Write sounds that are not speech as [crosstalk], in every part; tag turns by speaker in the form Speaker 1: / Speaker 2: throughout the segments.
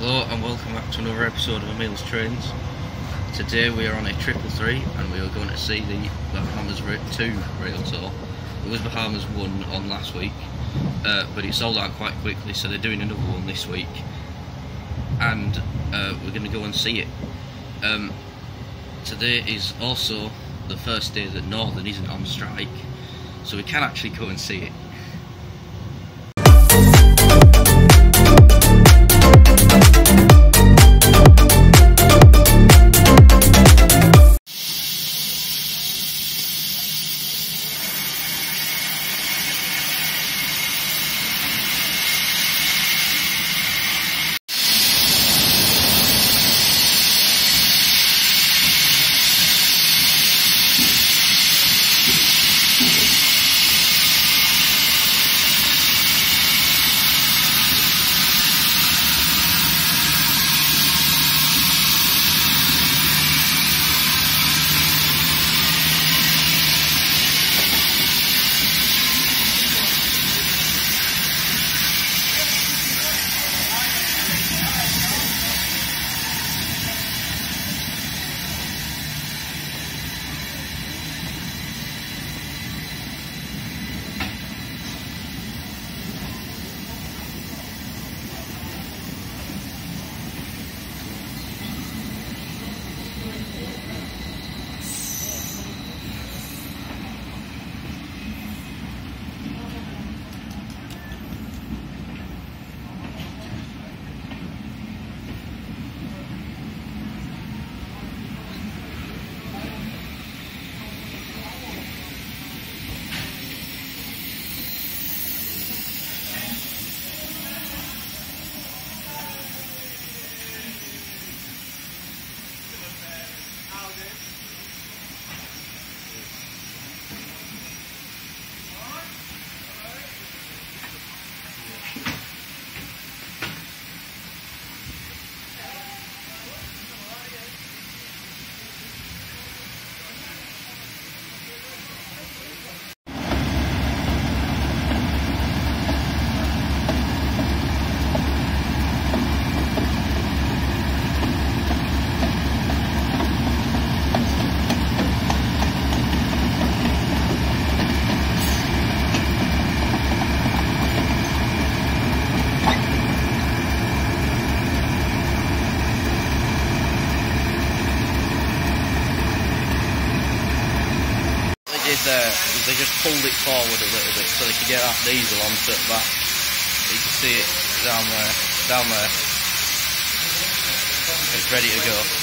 Speaker 1: Hello and welcome back to another episode of Emile's Trains. Today we are on a triple three and we are going to see the Bahamas 2 rail tour. It was Bahamas 1 on last week, uh, but it sold out quite quickly so they're doing another one this week. And uh, we're going to go and see it. Um, today is also the first day that Northern isn't on strike, so we can actually go and see it. They just pulled it forward a little bit so they could get that diesel onto the back. You can see it down there, down there. It's ready to go.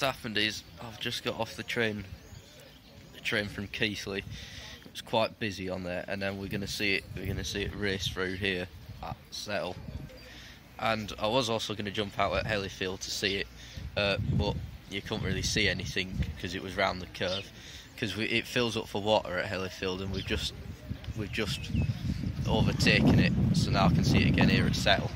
Speaker 1: Just happened is I've just got off the train, the train from Keighley. It's quite busy on there, and then we're gonna see it. We're gonna see it race through here at Settle. And I was also gonna jump out at Hellifield to see it, uh, but you couldn't really see anything because it was round the curve. Because it fills up for water at Hellifield, and we've just we've just overtaken it, so now I can see it again here at Settle.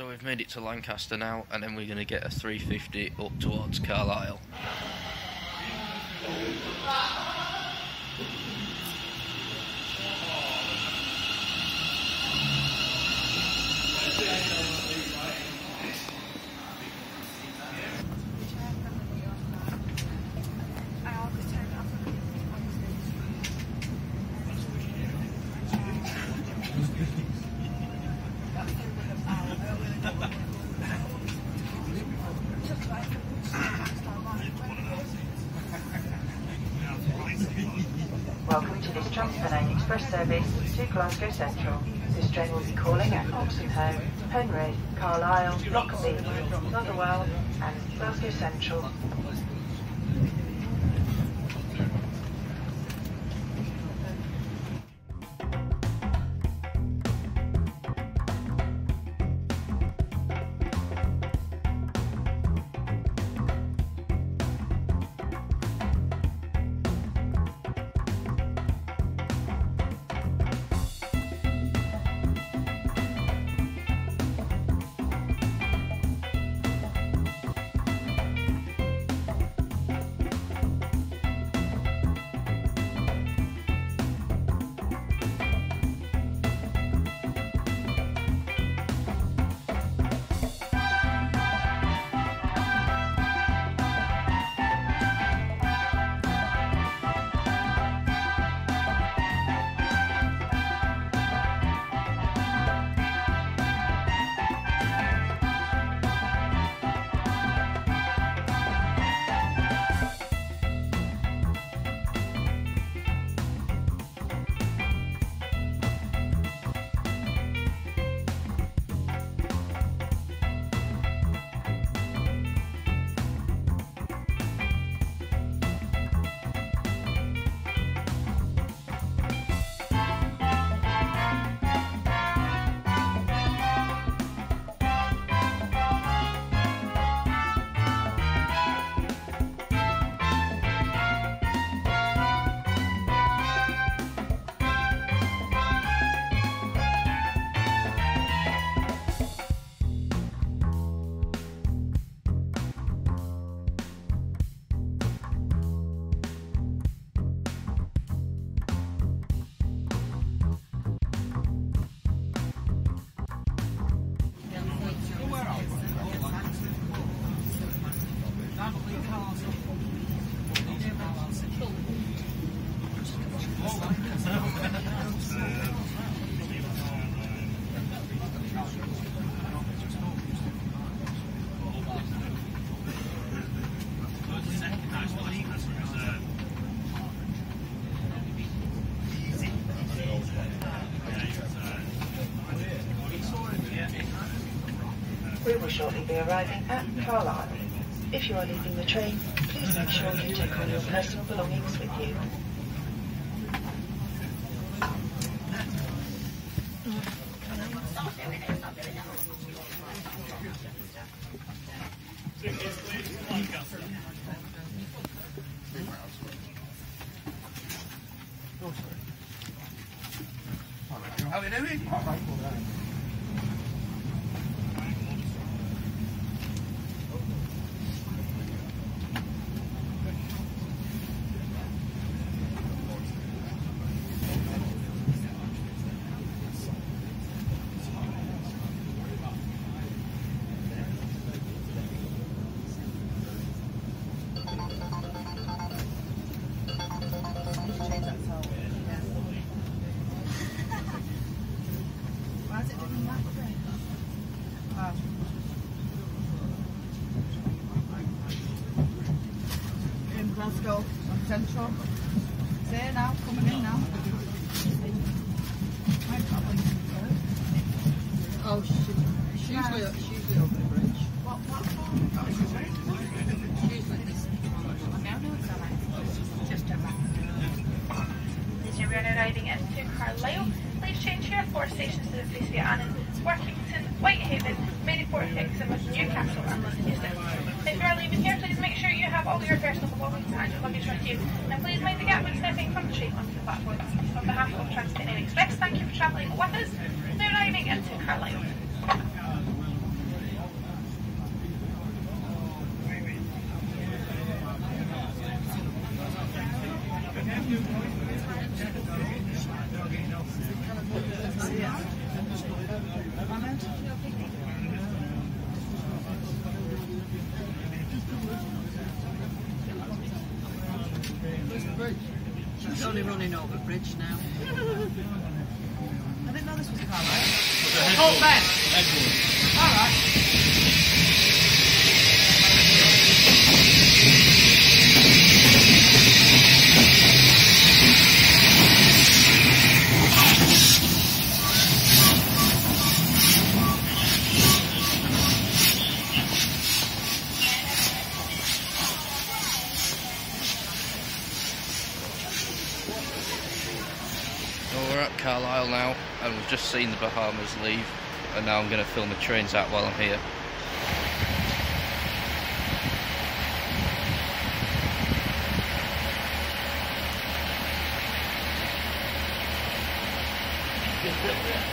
Speaker 1: So we've made it to Lancaster now, and then we're going to get a 350 up towards Carlisle.
Speaker 2: Welcome to this Transpennine Express service to Glasgow Central. This train will be calling at Oxenholme, Penrith, Carlisle, Lockerbie, Motherwell and Glasgow Central. Be arriving at Carlisle. If you are leaving the train, please make sure you take all your personal belongings with you.
Speaker 3: How are we doing?
Speaker 4: You. And please mind the from the train onto the platform. On behalf of Transpennine Express, thank you for travelling with us. Now arriving into Carlisle.
Speaker 1: leave and now I'm going to film the trains out while I'm here.
Speaker 5: Yeah. [laughs]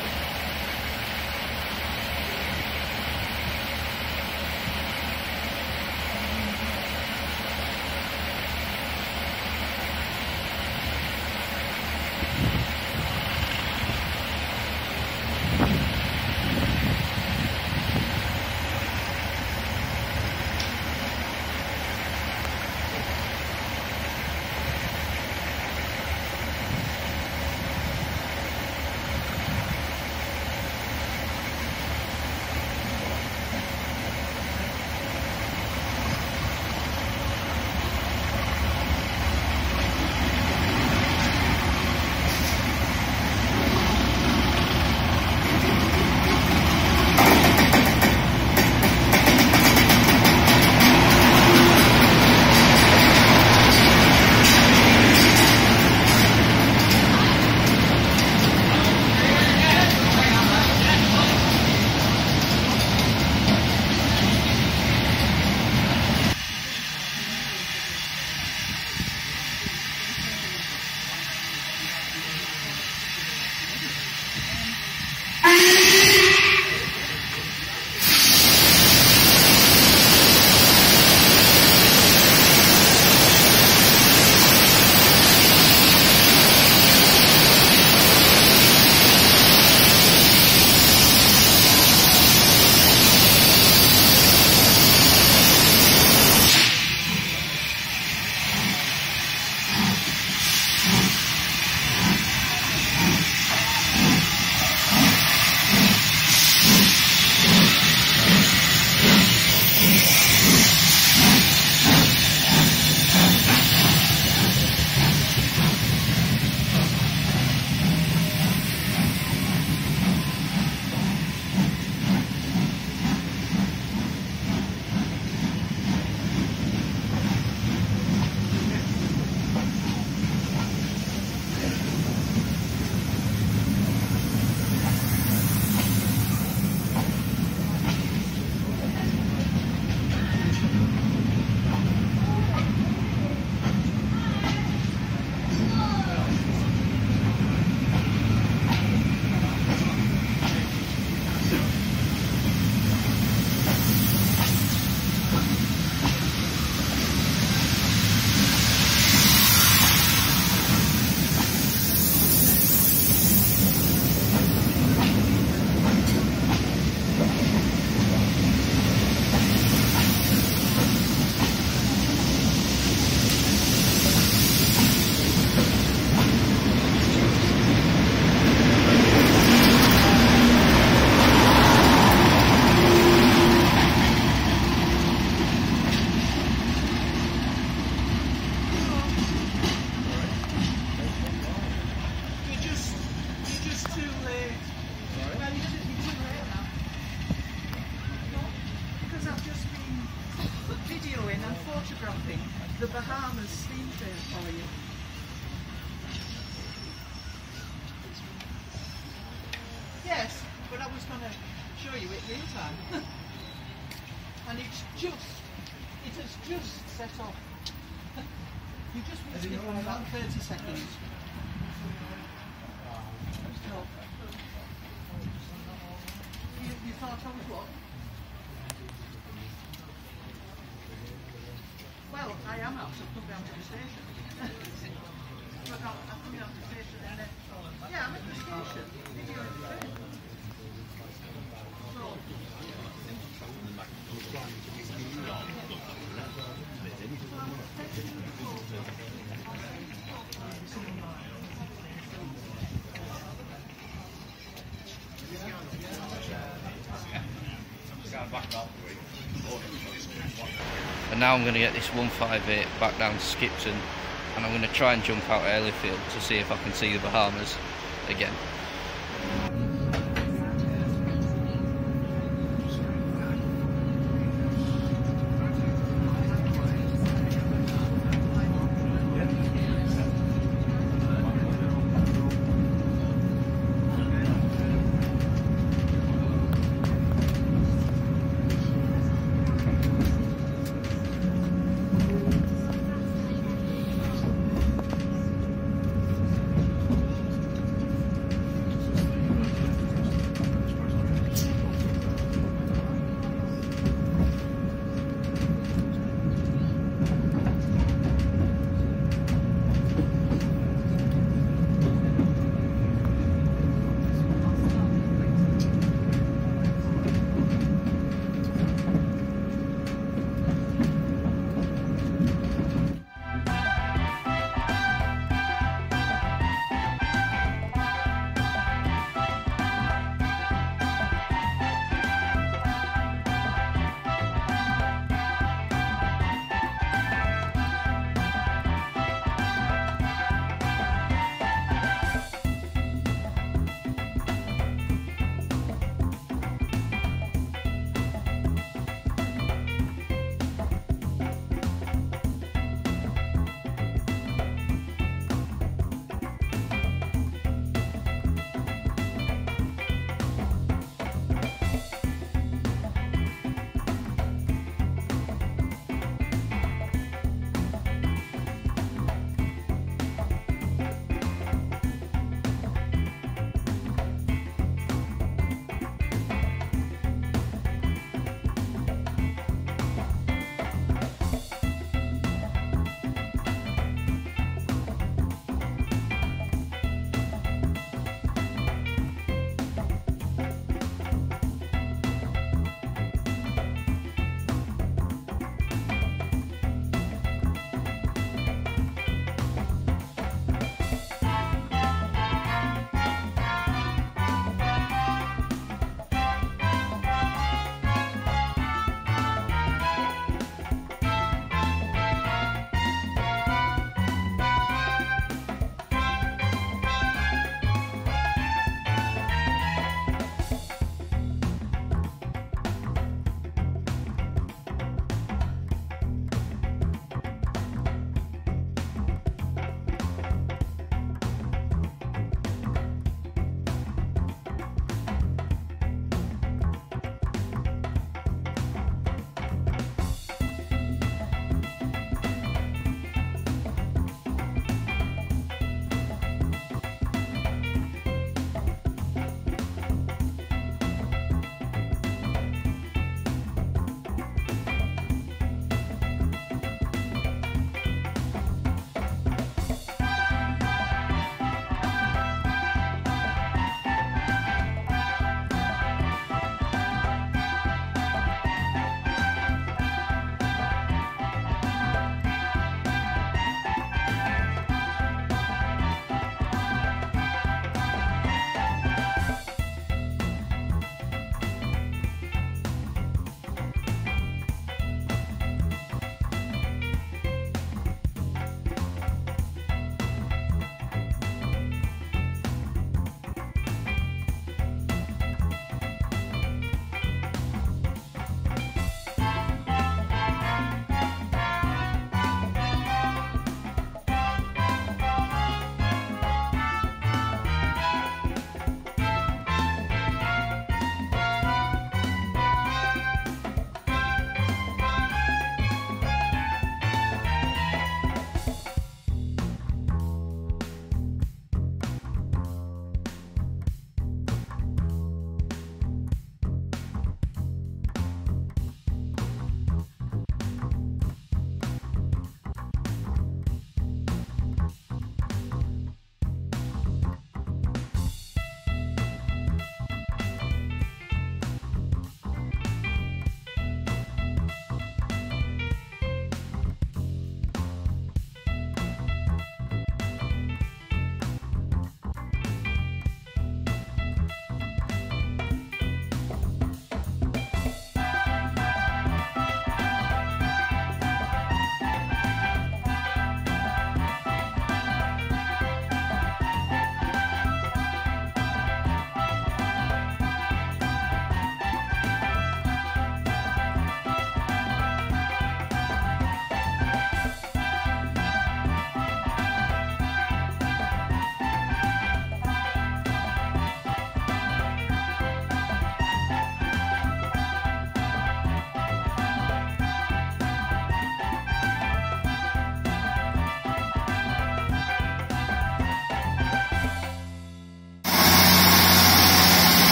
Speaker 5: trying to show you it real [laughs] time. and it's just, it has just set off. [laughs] you just missed it about 30 seconds. You, you thought I was what? And
Speaker 1: now I'm going to get this 158 back down to Skipton and I'm going to try and jump out Hellifield to see if I can see the Bahamas again.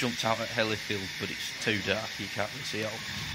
Speaker 1: Jumped out at Hellifield, but it's too dark, you can't really see out.
Speaker 6: Finley,